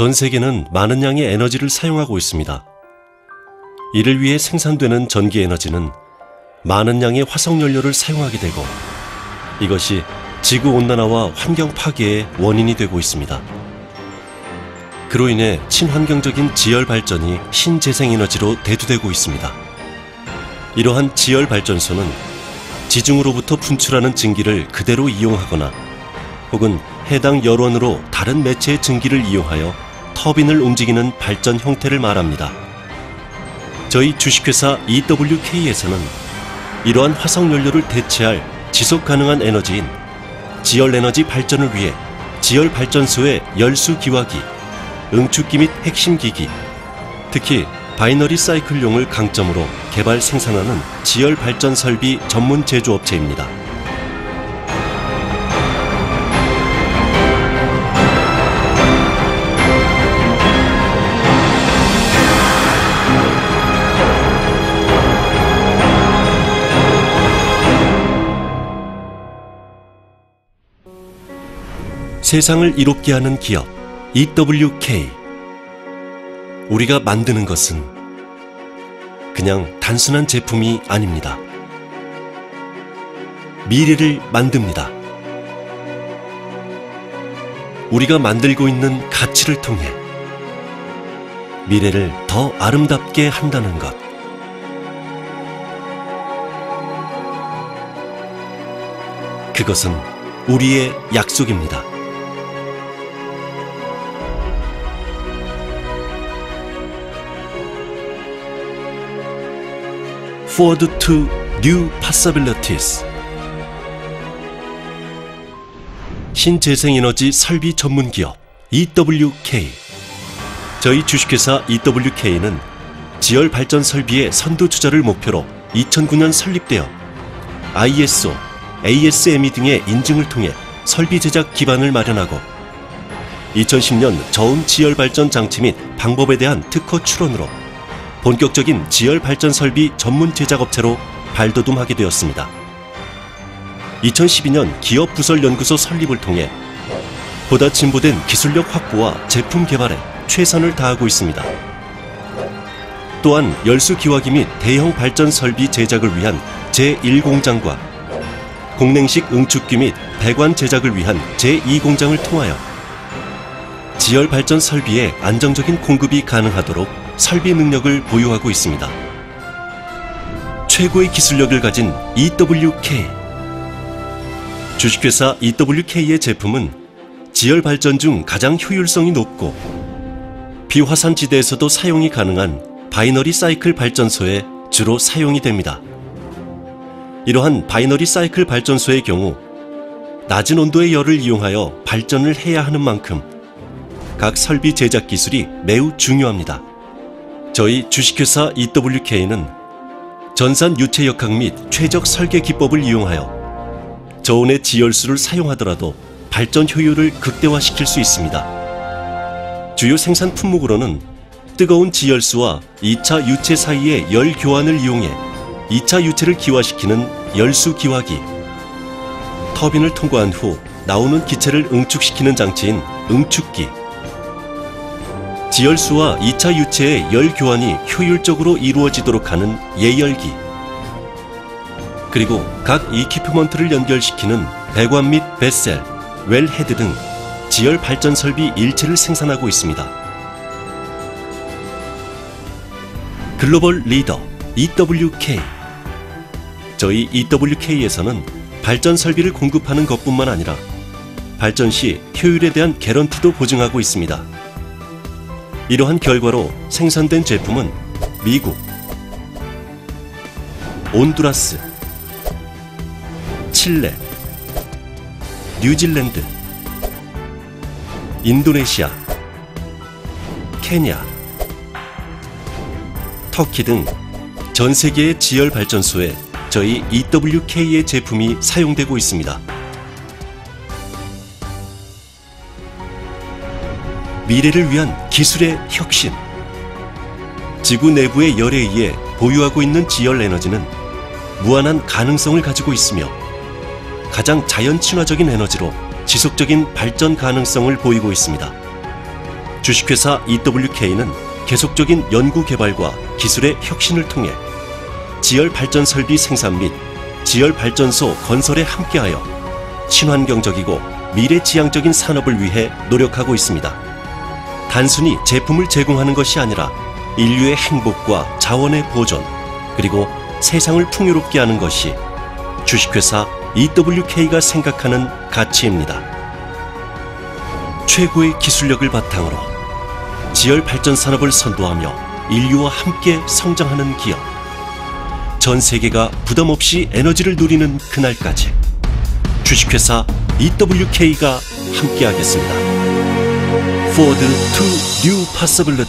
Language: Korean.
전 세계는 많은 양의 에너지를 사용하고 있습니다. 이를 위해 생산되는 전기 에너지는 많은 양의 화석 연료를 사용하게 되고 이것이 지구 온난화와 환경 파괴의 원인이 되고 있습니다. 그로 인해 친환경적인 지열 발전이 신재생 에너지로 대두되고 있습니다. 이러한 지열 발전소는 지중으로부터 분출하는 증기를 그대로 이용하거나 혹은 해당 열원으로 다른 매체의 증기를 이용하여 터빈을 움직이는 발전 형태를 말합니다. 저희 주식회사 EWK에서는 이러한 화석 연료를 대체할 지속 가능한 에너지인 지열 에너지 발전을 위해 지열 발전소의 열수 기화기, 응축기 및 핵심 기기, 특히 binary cycle용을 강점으로 개발 생산하는 지열 발전 설비 전문 제조업체입니다. 세상을 이롭게 하는 기업 EWK 우리가 만드는 것은 그냥 단순한 제품이 아닙니다. 미래를 만듭니다. 우리가 만들고 있는 가치를 통해 미래를 더 아름답게 한다는 것. 그것은 우리의 약속입니다. Forward to New Possibilities. 신재생에너지 설비 전문 기업 EWK 저희 주식회사 EWK는 지열 발전 설비의 선도 투자를 목표로 2009년 설립되어 ISO, ASME 등의 인증을 통해 설비 제작 기반을 마련하고 2010년 저온 지열 발전 장치 및 방법에 대한 특허 출원으로 본격적인 지열 발전 설비 전문 제작업체로 발돋움하게 되었습니다. 2012년 기업 부설 연구소 설립을 통해 보다 진보된 기술력 확보와 제품 개발에 최선을 다하고 있습니다. 또한 열수 기화기 및 대형 발전 설비 제작을 위한 제1공장과 공냉식 응축기 및 배관 제작을 위한 제2공장을 통하여 지열 발전 설비의 안정적인 공급이 가능하도록 설비 능력을 보유하고 있습니다. 최고의 기술력을 가진 EWK 주식회사 EWK의 제품은 지열 발전 중 가장 효율성이 높고 비화산 지대에서도 사용이 가능한 binary cycle 발전소에 주로 사용이 됩니다. 이러한 binary cycle 발전소의 경우 낮은 온도의 열을 이용하여 발전을 해야 하는 만큼 각 설비 제작 기술이 매우 중요합니다. 저희 주식회사 EWK는 전산 유체 역학 및 최적 설계 기법을 이용하여 저온의 지열수를 사용하더라도 발전 효율을 극대화시킬 수 있습니다. 주요 생산 품목으로는 뜨거운 지열수와 2차 유체 사이의 열 교환을 이용해 2차 유체를 기화시키는 열수 기화기, 터빈을 통과한 후 나오는 기체를 응축시키는 장치인 응축기, 지열수와 2차 유체의 열 교환이 효율적으로 이루어지도록 하는 예열기, 그리고 각 equipment를 연결시키는 배관 및 vessel, wellhead 등 지열 발전 설비 일체를 생산하고 있습니다. 글로벌 리더 EWK 저희 EWK에서는 발전 설비를 공급하는 것뿐만 아니라 발전 시 효율에 대한 개런티도 보증하고 있습니다. 이러한 결과로 생산된 제품은 미국, 온두라스, 칠레, 뉴질랜드, 인도네시아, 케냐, 터키 등 전 세계의 지열 발전소에 저희 EWK의 제품이 사용되고 있습니다. 미래를 위한 기술의 혁신. 지구 내부의 열에 의해 보유하고 있는 지열 에너지는 무한한 가능성을 가지고 있으며 가장 자연 친화적인 에너지로 지속적인 발전 가능성을 보이고 있습니다. 주식회사 EWK는 계속적인 연구 개발과 기술의 혁신을 통해 지열 발전 설비 생산 및 지열 발전소 건설에 함께하여 친환경적이고 미래지향적인 산업을 위해 노력하고 있습니다. 단순히 제품을 제공하는 것이 아니라 인류의 행복과 자원의 보존, 그리고 세상을 풍요롭게 하는 것이 주식회사 EWK가 생각하는 가치입니다. 최고의 기술력을 바탕으로 지열 발전 산업을 선도하며 인류와 함께 성장하는 기업. 전 세계가 부담 없이 에너지를 누리는 그날까지 주식회사 EWK가 함께하겠습니다. for to new possibilities.